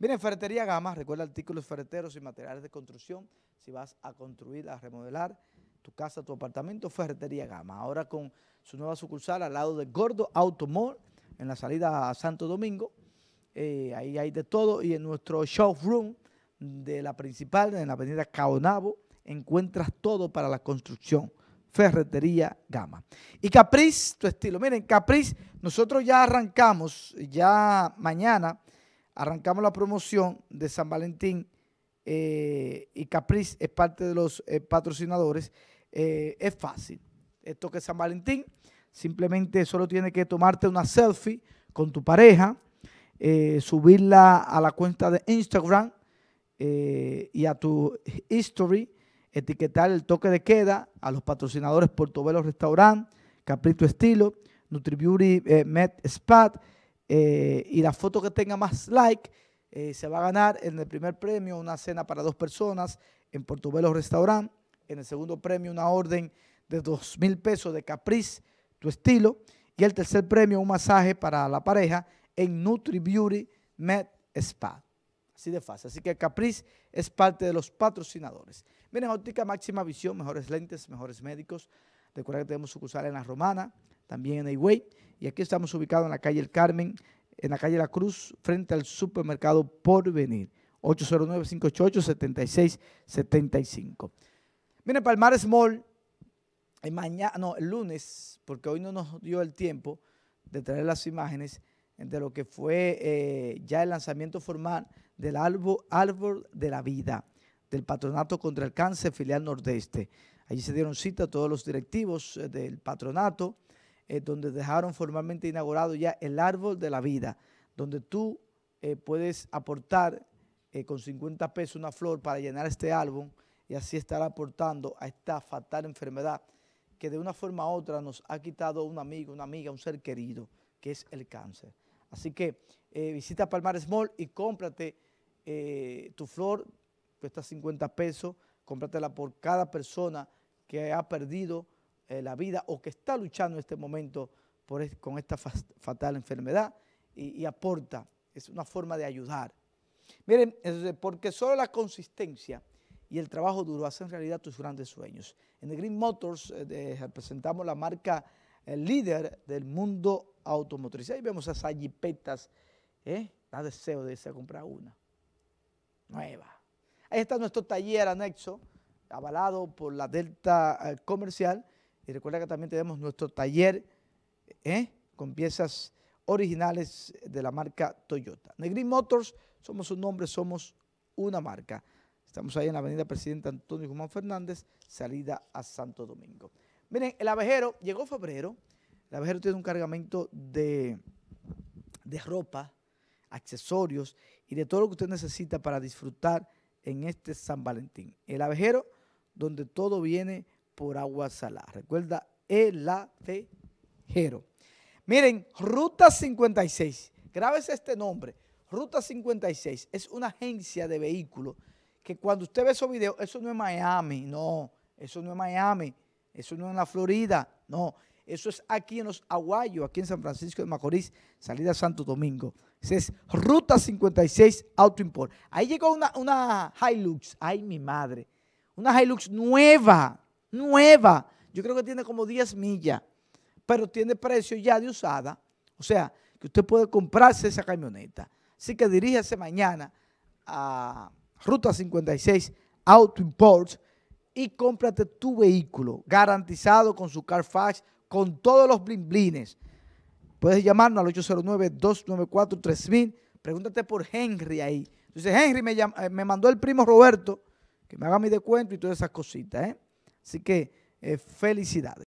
Miren, Ferretería Gama, recuerda artículos ferreteros y materiales de construcción. Si vas a construir, a remodelar tu casa, tu apartamento, Ferretería Gama. Ahora con su nueva sucursal al lado de Gordo Automall, en la salida a Santo Domingo. Eh, ahí hay de todo. Y en nuestro showroom de la principal, en la avenida Caonabo, encuentras todo para la construcción. Ferretería Gama. Y Capriz, tu estilo. Miren, Capriz, nosotros ya arrancamos, ya mañana arrancamos la promoción de San Valentín eh, y Capriz es parte de los eh, patrocinadores. Eh, es fácil. Esto que es San Valentín, simplemente solo tienes que tomarte una selfie con tu pareja, subirla a la cuenta de Instagram y a tu history, etiquetar el toque de queda a los patrocinadores Portobelo Restaurant, Caprito Estilo, NutriBeauty Med Spa, eh, y la foto que tenga más like eh, se va a ganar en el primer premio una cena para dos personas en Portobelo Restaurant, en el segundo premio una orden de dos mil pesos de Caprice, tu estilo, y el tercer premio un masaje para la pareja en Nutri Beauty Med Spa. Así de fácil. Así que Caprice es parte de los patrocinadores. Miren, óptica máxima visión, mejores lentes, mejores médicos. Recuerda que tenemos sucursal en La Romana, también en Higüey. Y aquí estamos ubicados en la calle El Carmen, en la calle La Cruz, frente al supermercado Porvenir. 809-588-7675. Miren, Palmares Mall, el mañana, no, el lunes, porque hoy no nos dio el tiempo de traer las imágenes de lo que fue eh, ya el lanzamiento formal del árbol, árbol de la vida del Patronato contra el Cáncer Filial Nordeste. Allí se dieron cita a todos los directivos eh, del patronato, eh, donde dejaron formalmente inaugurado ya el árbol de la vida, donde tú eh, puedes aportar con 50 pesos una flor para llenar este álbum y así estar aportando a esta fatal enfermedad que de una forma u otra nos ha quitado un amigo, una amiga, un ser querido, que es el cáncer. Así que visita Palmares Mall y cómprate tu flor, cuesta 50 pesos, cómpratela por cada persona que ha perdido eh, la vida o que está luchando en este momento con esta fatal enfermedad y, aporta, es una forma de ayudar. Miren, porque solo la consistencia y el trabajo duro hacen realidad tus grandes sueños. En el Green Motors eh, representamos la marca líder del mundo automotriz. Ahí vemos esas jipetas, ¿eh? da deseo de a comprar una nueva. Ahí está nuestro taller anexo, avalado por la Delta eh, Comercial, y recuerda que también tenemos nuestro taller ¿eh? con piezas originales de la marca Toyota. Negrin Motors, somos un nombre, somos una marca. Estamos ahí en la avenida Presidente Antonio Guzmán Fernández, salida a Santo Domingo. Miren, el abejero, llegó febrero, el abejero tiene un cargamento de, de ropa, accesorios y de todo lo que usted necesita para disfrutar en este San Valentín. El abejero, donde todo viene por agua salada. Recuerda, el avejero. Miren, Ruta 56, grábese este nombre. Ruta 56 es una agencia de vehículos que cuando usted ve esos videos, eso no es Miami, no, eso no es Miami, eso no es en la Florida, no, eso es aquí en los Aguayos, aquí en San Francisco de Macorís, salida Santo Domingo. Esa es Ruta 56 Auto Import. Ahí llegó una, una Hilux, ay mi madre, una Hilux nueva, nueva. Yo creo que tiene como 10 millas, pero tiene precio ya de usada. O sea, que usted puede comprarse esa camioneta. Así que diríjase mañana a Ruta 56 Auto Imports y cómprate tu vehículo garantizado con su Carfax, con todos los blimblines. Puedes llamarnos al 809-294-3000. Pregúntate por Henry ahí. Dice, Henry me, eh, me mandó el primo Roberto que me haga mi descuento y todas esas cositas. ¿eh? Así que eh, felicidades.